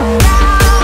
Now